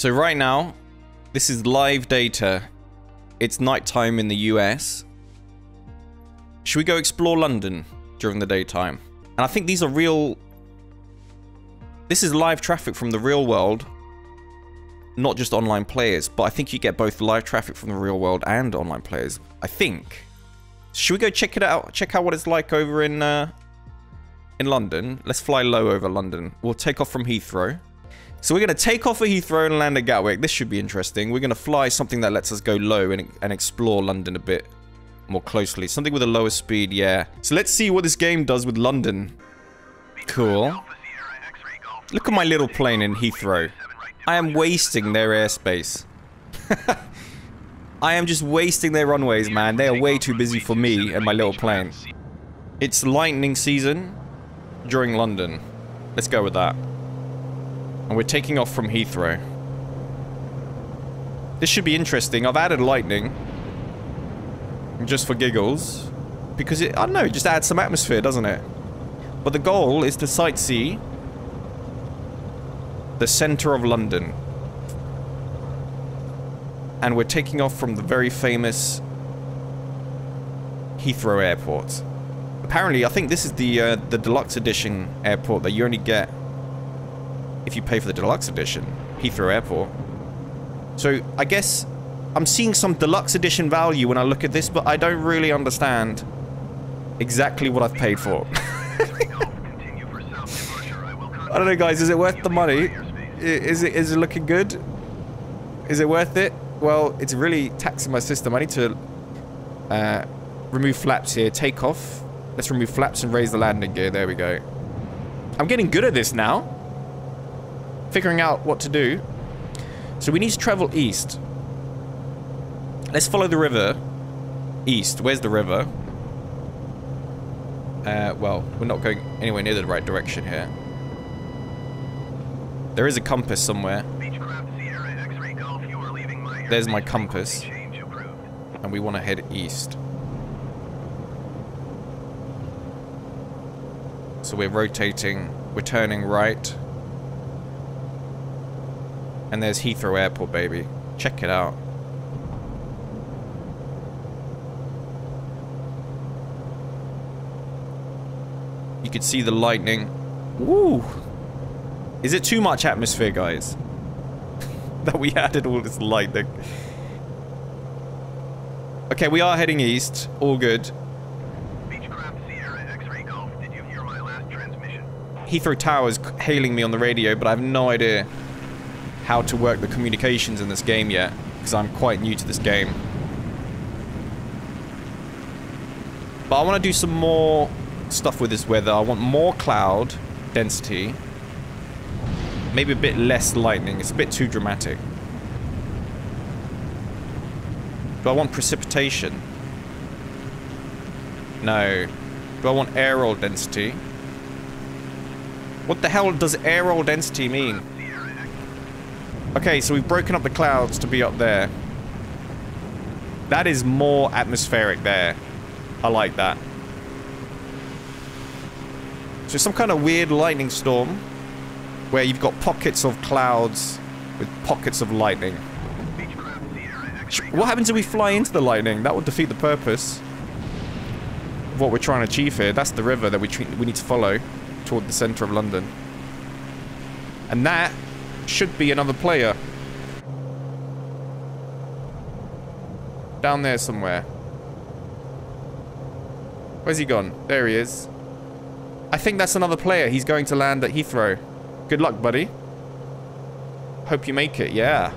So right now, this is live data. It's nighttime in the US. Should we go explore London during the daytime? And I think these are real... This is live traffic from the real world. Not just online players, but I think you get both live traffic from the real world and online players. I think. Should we go check it out? Check out what it's like over in uh, in London. Let's fly low over London. We'll take off from Heathrow. So we're going to take off at Heathrow and land at Gatwick. This should be interesting. We're going to fly something that lets us go low and, and explore London a bit more closely. Something with a lower speed, yeah. So let's see what this game does with London. Cool. Look at my little plane in Heathrow. I am wasting their airspace. I am just wasting their runways, man. They are way too busy for me and my little plane. It's lightning season during London. Let's go with that. And we're taking off from Heathrow. This should be interesting. I've added lightning. Just for giggles. Because it, I don't know, it just adds some atmosphere, doesn't it? But the goal is to sightsee the center of London. And we're taking off from the very famous Heathrow Airport. Apparently, I think this is the uh, the deluxe edition airport that you only get if you pay for the deluxe edition, Heathrow Airport. So I guess I'm seeing some deluxe edition value when I look at this, but I don't really understand exactly what I've paid for. I don't know, guys. Is it worth the money? Is it is it looking good? Is it worth it? Well, it's really taxing my system. I need to uh, remove flaps here. Take off. Let's remove flaps and raise the landing gear. There we go. I'm getting good at this now figuring out what to do. So we need to travel east. Let's follow the river east. Where's the river? Uh, well, we're not going anywhere near the right direction here. There is a compass somewhere. There's my compass. And we want to head east. So we're rotating. We're turning right. And there's Heathrow Airport, baby. Check it out. You can see the lightning. Woo! Is it too much atmosphere, guys? that we added all this lightning. Okay, we are heading east. All good. Heathrow Tower is hailing me on the radio, but I have no idea how to work the communications in this game yet, because I'm quite new to this game. But I want to do some more stuff with this weather. I want more cloud density. Maybe a bit less lightning. It's a bit too dramatic. Do I want precipitation? No. Do I want aerol density? What the hell does aerol density mean? Okay, so we've broken up the clouds to be up there. That is more atmospheric there. I like that. So some kind of weird lightning storm where you've got pockets of clouds with pockets of lightning. What happens if we fly into the lightning? That would defeat the purpose of what we're trying to achieve here. That's the river that we, we need to follow toward the center of London. And that should be another player. Down there somewhere. Where's he gone? There he is. I think that's another player. He's going to land at Heathrow. Good luck, buddy. Hope you make it, yeah.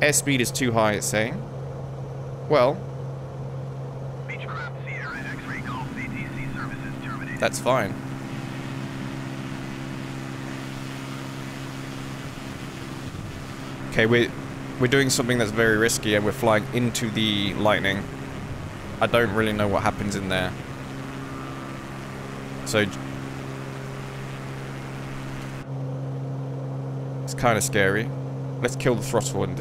Airspeed is too high, it's saying. Well. That's fine. Okay, we're, we're doing something that's very risky and we're flying into the lightning. I don't really know what happens in there. So... It's kind of scary. Let's kill the throttle and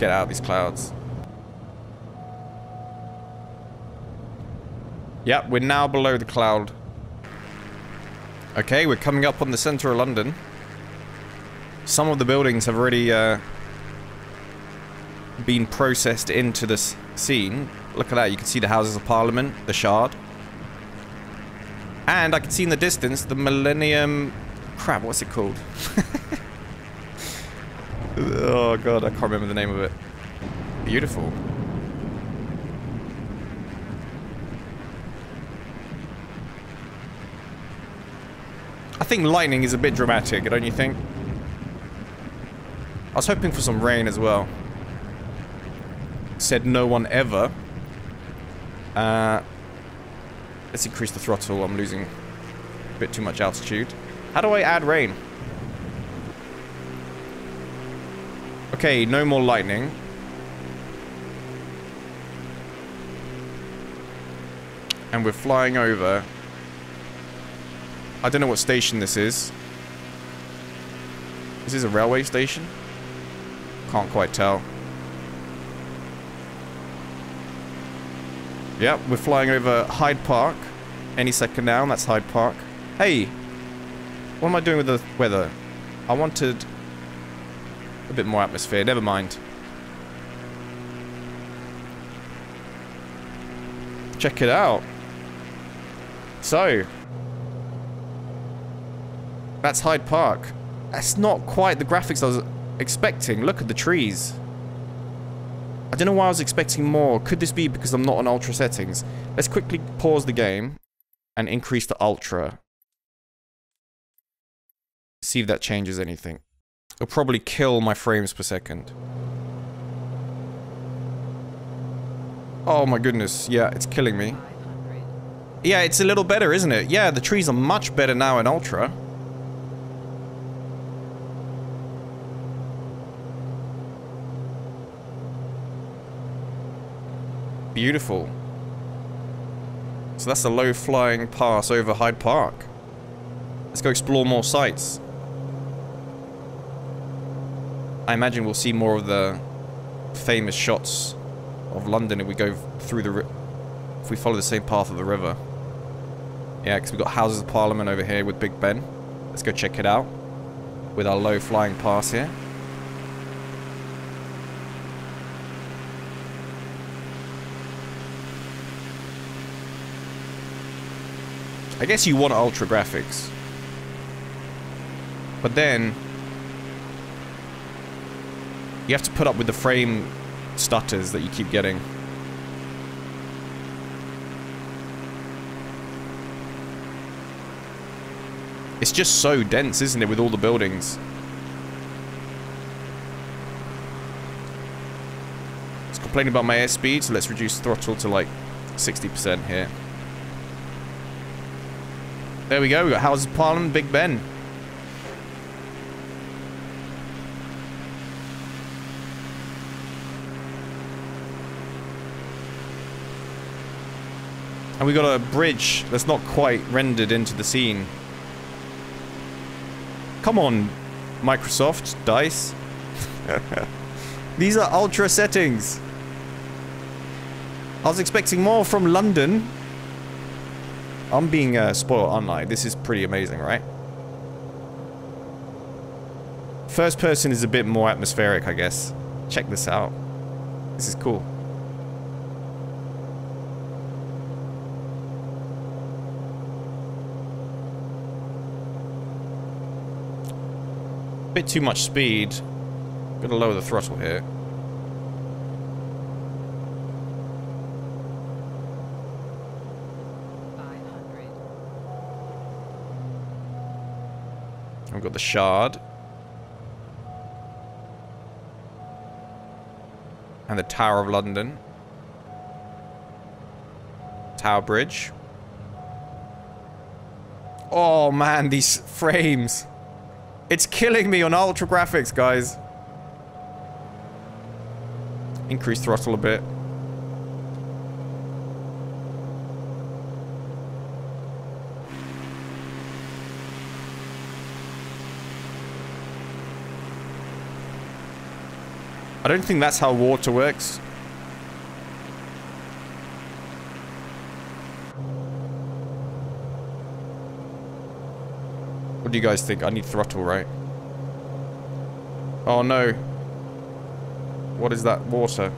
get out of these clouds. Yep, we're now below the cloud. Okay, we're coming up on the center of London. Some of the buildings have already uh, been processed into this scene. Look at that, you can see the Houses of Parliament, the Shard. And I can see in the distance the Millennium... Crap, what's it called? oh god, I can't remember the name of it. Beautiful. I think lightning is a bit dramatic, don't you think? I was hoping for some rain as well. Said no one ever. Uh, let's increase the throttle. I'm losing a bit too much altitude. How do I add rain? Okay, no more lightning. And we're flying over. I don't know what station this is. This is a railway station? Can't quite tell. Yep, we're flying over Hyde Park. Any second now, and that's Hyde Park. Hey! What am I doing with the weather? I wanted a bit more atmosphere. Never mind. Check it out. So. That's Hyde Park. That's not quite the graphics I was expecting. Look at the trees. I don't know why I was expecting more. Could this be because I'm not on ultra settings? Let's quickly pause the game and increase the ultra. See if that changes anything. It'll probably kill my frames per second. Oh my goodness. Yeah, it's killing me. Yeah, it's a little better, isn't it? Yeah, the trees are much better now in ultra. Beautiful. So that's a low-flying pass over Hyde Park. Let's go explore more sites. I imagine we'll see more of the famous shots of London if we go through the... If we follow the same path of the river. Yeah, because we've got Houses of Parliament over here with Big Ben. Let's go check it out. With our low-flying pass here. I guess you want ultra graphics. But then... You have to put up with the frame stutters that you keep getting. It's just so dense, isn't it, with all the buildings. It's complaining about my airspeed, so let's reduce throttle to like 60% here. There we go, we got Houses of Parliament, Big Ben. And we got a bridge that's not quite rendered into the scene. Come on, Microsoft, DICE. These are ultra settings. I was expecting more from London. I'm being uh, spoiled, aren't? This is pretty amazing, right? First person is a bit more atmospheric, I guess. Check this out. This is cool. Bit too much speed. Gotta lower the throttle here. We've got the Shard. And the Tower of London. Tower Bridge. Oh man, these frames. It's killing me on ultra graphics, guys. Increase throttle a bit. I don't think that's how water works. What do you guys think? I need throttle, right? Oh no. What is that water?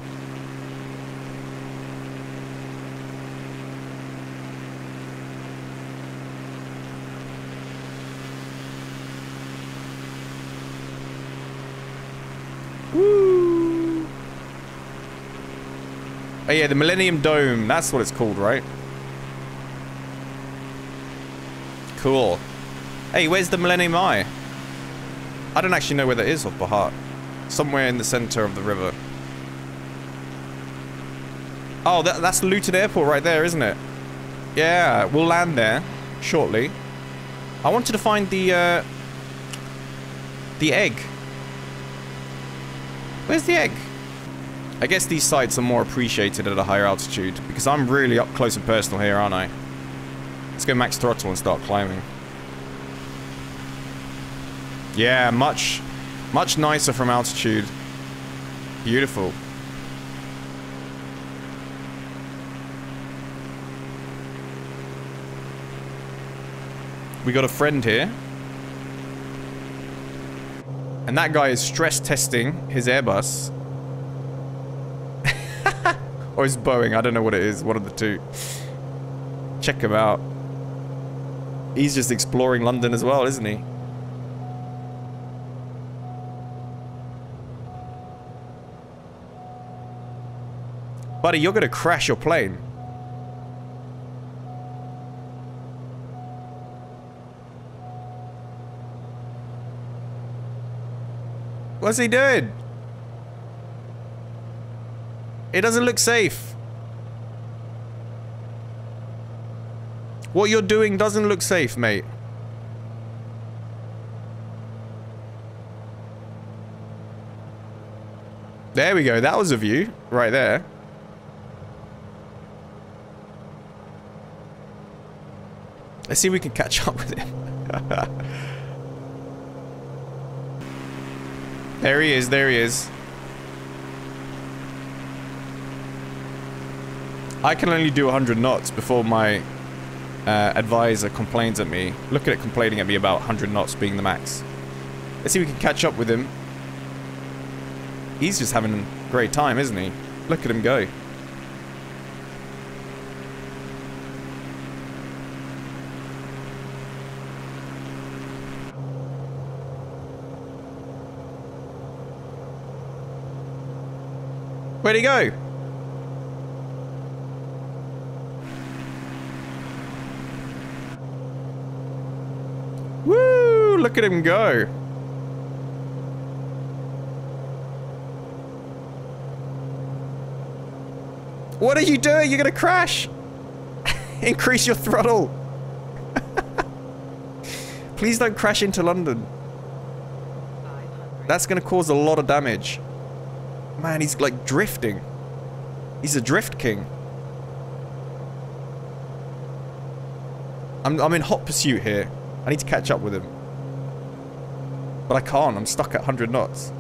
Oh yeah, the Millennium Dome. That's what it's called, right? Cool. Hey, where's the Millennium Eye? I don't actually know where that is off by heart. Somewhere in the center of the river. Oh, that, that's Luton Airport right there, isn't it? Yeah, we'll land there shortly. I wanted to find the, uh, the egg. Where's the egg? I guess these sites are more appreciated at a higher altitude because I'm really up close and personal here, aren't I? Let's go max throttle and start climbing. Yeah, much, much nicer from altitude. Beautiful. We got a friend here. And that guy is stress testing his Airbus. Oh, or his Boeing, I don't know what it is, one of the two. Check him out. He's just exploring London as well, isn't he? Buddy, you're gonna crash your plane. What's he doing? It doesn't look safe. What you're doing doesn't look safe, mate. There we go. That was a view right there. Let's see if we can catch up with him. there he is, there he is. I can only do 100 knots before my uh, advisor complains at me. Look at it complaining at me about 100 knots being the max. Let's see if we can catch up with him. He's just having a great time, isn't he? Look at him go. Where'd he go? Woo! Look at him go. What are you doing? You're gonna crash. Increase your throttle. Please don't crash into London. That's gonna cause a lot of damage. Man, he's like drifting. He's a drift king. I'm, I'm in hot pursuit here. I need to catch up with him. But I can't. I'm stuck at 100 knots.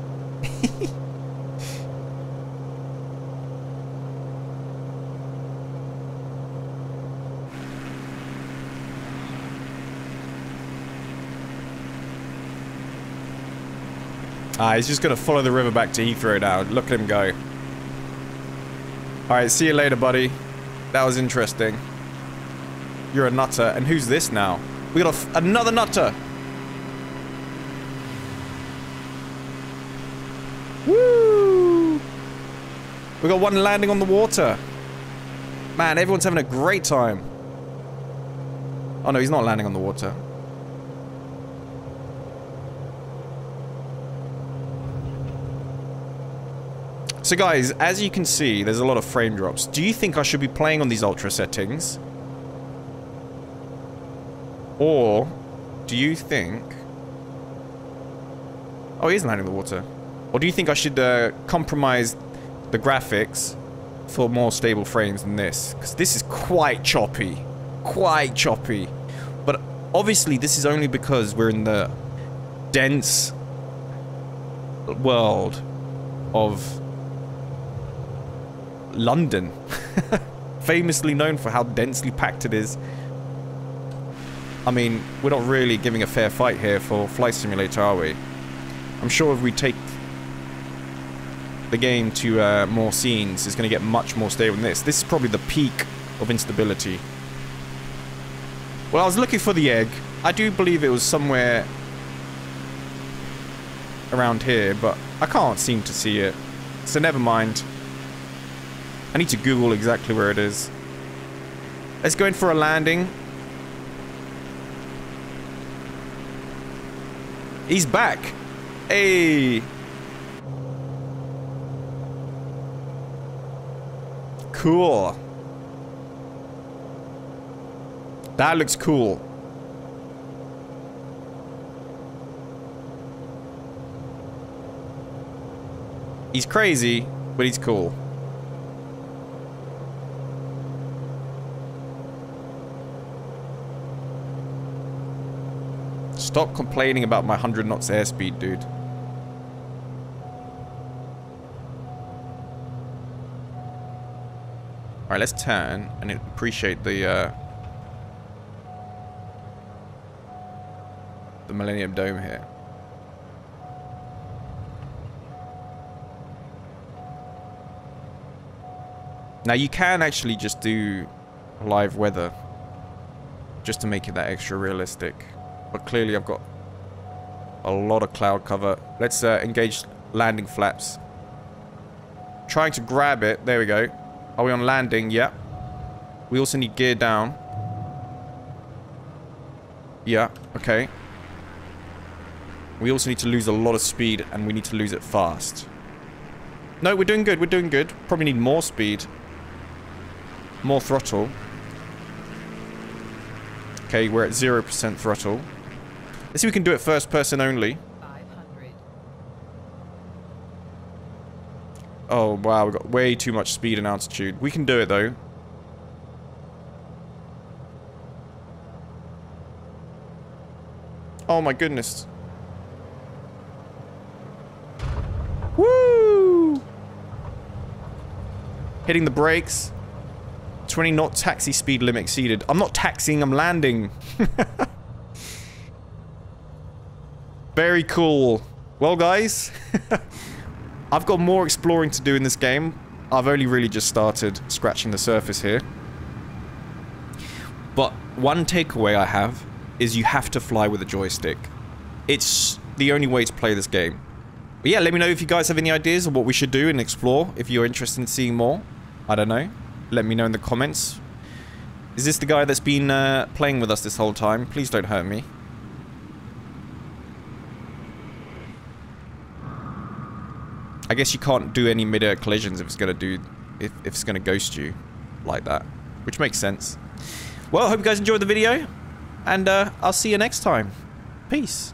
Ah, he's just going to follow the river back to Heathrow now. Look at him go. Alright, see you later, buddy. That was interesting. You're a nutter. And who's this now? We got another nutter. We got one landing on the water. Man, everyone's having a great time. Oh no, he's not landing on the water. So guys, as you can see, there's a lot of frame drops. Do you think I should be playing on these ultra settings? Or do you think... Oh, he is landing in the water. Or do you think I should uh, compromise the graphics for more stable frames than this? Because this is quite choppy. Quite choppy. But obviously this is only because we're in the dense world of London. Famously known for how densely packed it is. I mean, we're not really giving a fair fight here for Flight Simulator, are we? I'm sure if we take the game to uh, more scenes, is going to get much more stable than this. This is probably the peak of instability. Well, I was looking for the egg. I do believe it was somewhere around here, but I can't seem to see it. So never mind. I need to Google exactly where it is. Let's go in for a landing. He's back. Hey. Cool. That looks cool. He's crazy, but he's cool. Stop complaining about my 100 knots airspeed, dude. Alright, let's turn and appreciate the, uh, the Millennium Dome here. Now you can actually just do live weather just to make it that extra realistic. But clearly I've got a lot of cloud cover. Let's uh, engage landing flaps. Trying to grab it. There we go. Are we on landing? Yeah. We also need gear down. Yeah, okay. We also need to lose a lot of speed and we need to lose it fast. No, we're doing good. We're doing good. Probably need more speed. More throttle. Okay, we're at 0% throttle. Let's see if we can do it first person only. Oh, wow. We've got way too much speed and altitude. We can do it, though. Oh, my goodness. Woo! Hitting the brakes. 20 knot taxi speed limit exceeded. I'm not taxiing, I'm landing. Very cool. Well, guys, I've got more exploring to do in this game. I've only really just started scratching the surface here. But one takeaway I have is you have to fly with a joystick. It's the only way to play this game. But yeah, let me know if you guys have any ideas of what we should do and explore. If you're interested in seeing more. I don't know. Let me know in the comments. Is this the guy that's been uh, playing with us this whole time? Please don't hurt me. I guess you can't do any mid-air collisions if it's gonna do if, if it's gonna ghost you like that. Which makes sense. Well, hope you guys enjoyed the video. And uh, I'll see you next time. Peace.